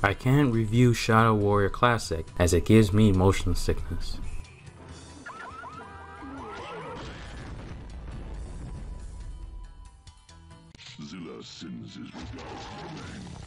I can't review Shadow Warrior Classic as it gives me motion sickness. Zilla sends his regards.